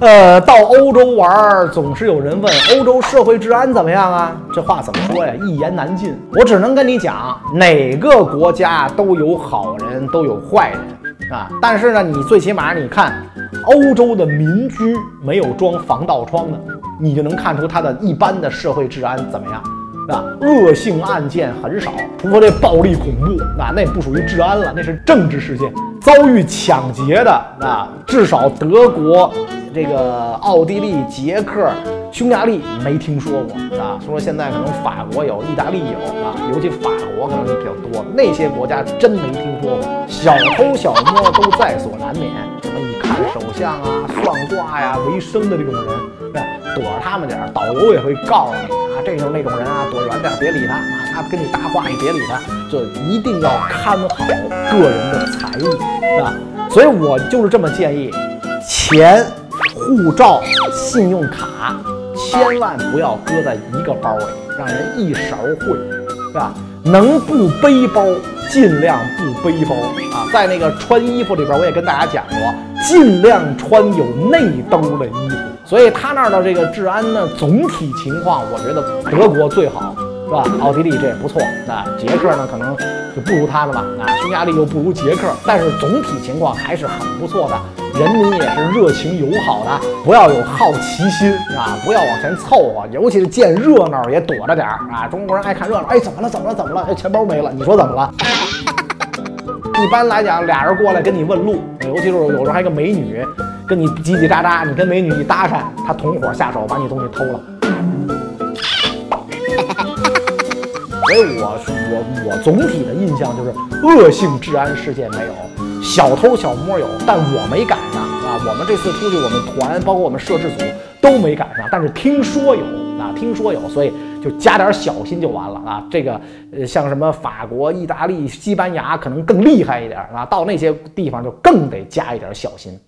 呃，到欧洲玩儿，总是有人问欧洲社会治安怎么样啊？这话怎么说呀？一言难尽。我只能跟你讲，哪个国家都有好人，都有坏人啊。但是呢，你最起码你看，欧洲的民居没有装防盗窗的，你就能看出它的一般的社会治安怎么样。啊，恶性案件很少，除了这暴力恐怖，那那不属于治安了，那是政治事件。遭遇抢劫的啊，至少德国、这个奥地利、捷克、匈牙利没听说过啊。说现在可能法国有，意大利有啊，尤其法国可能是比较多。那些国家真没听说过，小偷小摸都在所难免。什么一看手相啊、算卦呀为生的这种人，躲着他们点儿，导游也会告诉你啊。这就是那种人啊，躲远点，别理他啊！他跟你搭话，你别理他，就一定要看好个人的财物，是吧？所以我就是这么建议：钱、护照、信用卡，千万不要搁在一个包里，让人一勺烩，是吧？能不背包尽量不背包啊！在那个穿衣服里边，我也跟大家讲过，尽量穿有内兜的衣服。所以他那儿的这个治安呢，总体情况我觉得德国最好，是吧？奥地利这也不错，那捷克呢可能就不如他们了，啊，匈牙利又不如捷克，但是总体情况还是很不错的，人民也是热情友好的，不要有好奇心啊，不要往前凑合，尤其是见热闹也躲着点儿啊。中国人爱看热闹，哎，怎么了？怎么了？怎么了？哎，钱包没了，你说怎么了？一般来讲，俩人过来跟你问路，尤其是有时候还有个美女。跟你叽叽喳喳，你跟美女一搭讪，他同伙下手把你东西偷了。所以我我我总体的印象就是恶性治安事件没有，小偷小摸有，但我没赶上啊。我们这次出去，我们团包括我们摄制组都没赶上，但是听说有啊，听说有，所以就加点小心就完了啊。这个呃，像什么法国、意大利、西班牙可能更厉害一点啊，到那些地方就更得加一点小心。